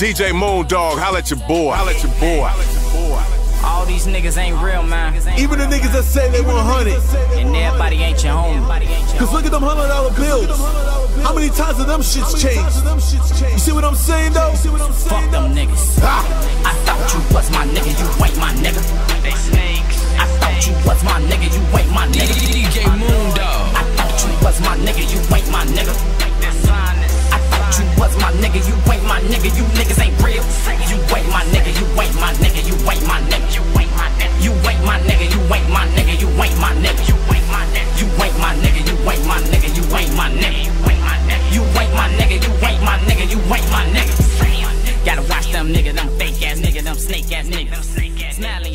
DJ Moondog, holla at your boy. Holla at your boy. All these niggas ain't real, man. Even the niggas that say they 100. And everybody ain't your homie. Cause look at them hundred dollar bills. How many times have them shits changed? You see what I'm saying though? Fuck them niggas. Ah. I thought you was my nigga, you ain't my nigga. They snakes. I thought you was my nigga, you ain't my nigga. DJ Moondog. I thought you was my nigga, you ain't my nigga. I thought you was my nigga, you ain't my nigga, you niggas ain't real. You ain't my nigga, you ain't my nigga, you ain't my nigga, you ain't my nigga, you ain't my nigga, you ain't my nigga, you ain't my nigga, you ain't my nigga, you ain't my nigga, you ain't my nigga, you ain't my nigga, you ain't my nigga, you ain't my nigga, you ain't my nigga. You ain't my nigga. Gotta watch them nigga, them fake ass nigga, them snake ass nigga, here hating ass nigga,